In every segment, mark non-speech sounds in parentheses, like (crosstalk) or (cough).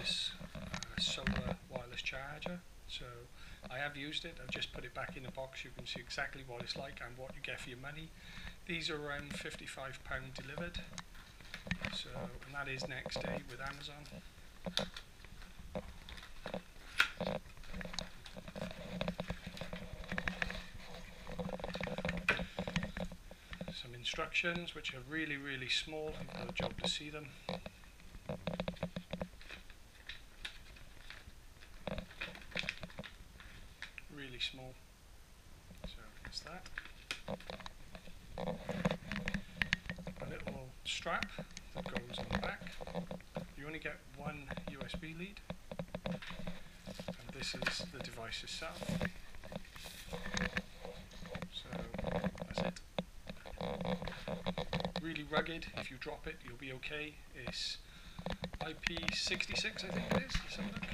this uh, solar wireless charger. So I have used it. I've just put it back in the box. You can see exactly what it's like and what you get for your money. These are around £55 delivered. So, and that is next day with Amazon. Some instructions which are really, really small. You've got a job to see them. Small. So that. A little strap that goes on the back. You only get one USB lead. And this is the device itself. So that's it. Really rugged. If you drop it, you'll be okay. It's IP66, I think it is. Let's have a look.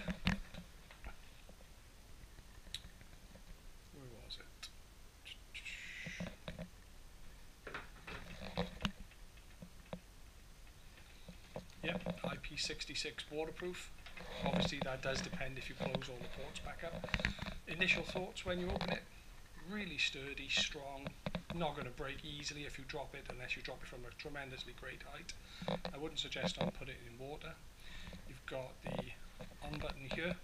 Where was it? Yep, IP66 waterproof. Obviously, that does depend if you close all the ports back up. Initial thoughts when you open it really sturdy, strong, not going to break easily if you drop it unless you drop it from a tremendously great height. I wouldn't suggest on put it in water. You've got the on button here.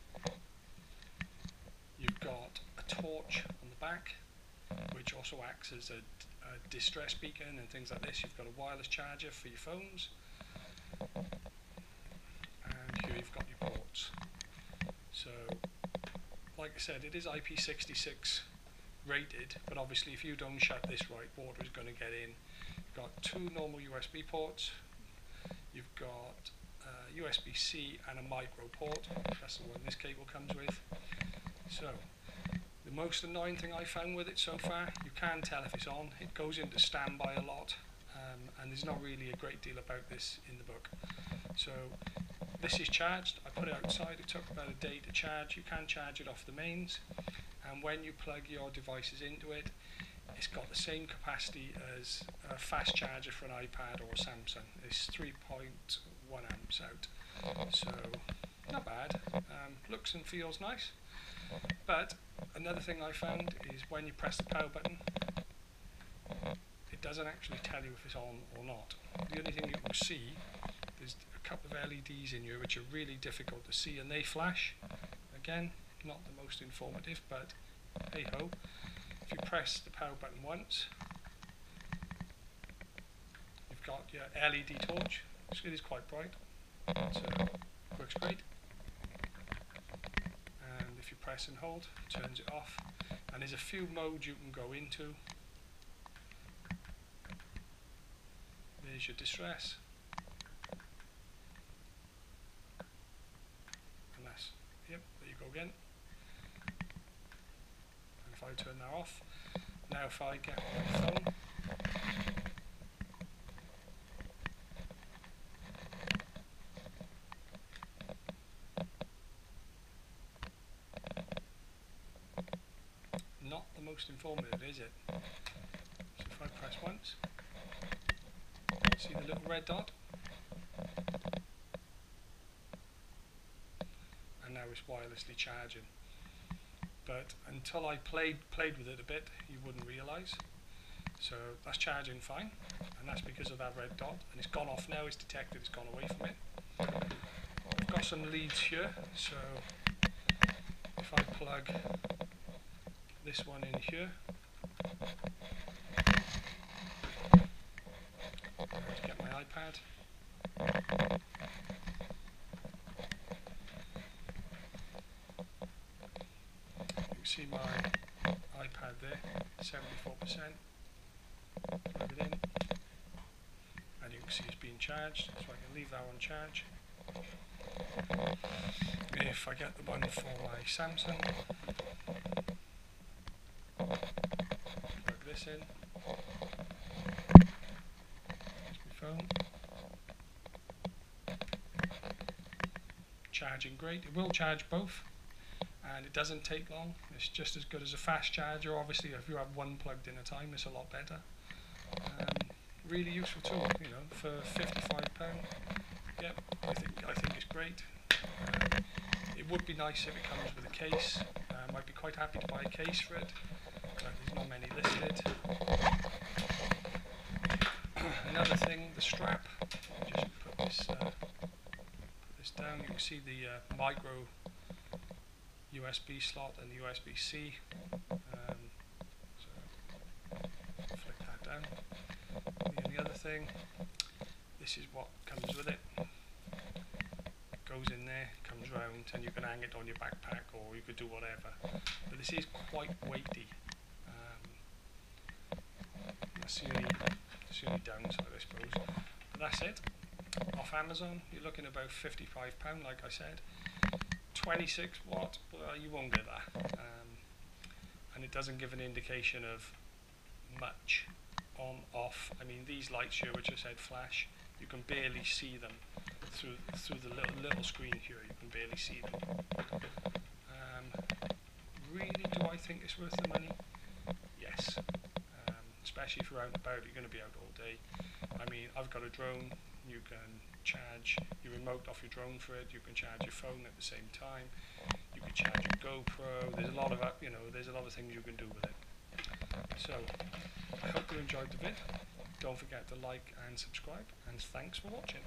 You've got a torch on the back, which also acts as a, a distress beacon and things like this. You've got a wireless charger for your phones. And here you've got your ports. So, like I said, it is IP66 rated, but obviously if you don't shut this right, water is going to get in. You've got two normal USB ports. You've got uh, USB-C and a micro port. That's the one this cable comes with. So, the most annoying thing I found with it so far, you can tell if it's on. It goes into standby a lot, um, and there's not really a great deal about this in the book. So, this is charged. I put it outside. It took about a day to charge. You can charge it off the mains and when you plug your devices into it it's got the same capacity as a fast charger for an iPad or a Samsung. It's 3.1 amps out, so not bad. Um, looks and feels nice. But another thing I found is when you press the power button, it doesn't actually tell you if it's on or not. The only thing you can see, a couple of LEDs in here which are really difficult to see and they flash. Again, not the most informative, but hey ho. If you press the power button once, you've got your LED torch. It is quite bright, so uh, works great. And if you press and hold, it turns it off. And there's a few modes you can go into. There's your distress. And that's, yep, go if I turn that off. Now if I get my phone, not the most informative is it? So if I press once, see the little red dot? It's wirelessly charging but until I played played with it a bit, you wouldn't realise. So that's charging fine, and that's because of that red dot. And it's gone off now. It's detected. It's gone away from it. I've got some leads here, so if I plug this one in here, get my iPad. See my iPad there, 74%. Plug it in, and you can see it's being charged, so I can leave that on charge. If I get the one for my Samsung, plug this in, my phone. Charging great, it will charge both and it doesn't take long. It's just as good as a fast charger. Obviously, if you have one plugged in a time, it's a lot better. Um, really useful tool, you know, for £55. yeah, I think I think it's great. Um, it would be nice if it comes with a case. Um, I'd be quite happy to buy a case for it, there's not many listed. (clears throat) Another thing, the strap. Just put this uh, put this down. You can see the uh, micro USB slot and the USB-C. Um, so flick that down. The other thing, this is what comes with it. It goes in there, comes round, and you can hang it on your backpack or you could do whatever. But this is quite weighty. Um, that's the only, that's the only downside, I suppose. But that's it. Off Amazon, you're looking about £55, like I said. 26 watt, well, you won't get that. Um, and it doesn't give an indication of much on, off. I mean, these lights here, which I said flash, you can barely see them through through the little, little screen here. You can barely see them. Um, really, do I think it's worth the money? Yes. Um, especially if you're out and about, you're going to be out all day. I mean, I've got a drone. You can charge your remote off your drone for it. You can charge your phone at the same time. You can charge your GoPro. There's a lot of you know. There's a lot of things you can do with it. So I hope you enjoyed the vid. Don't forget to like and subscribe. And thanks for watching.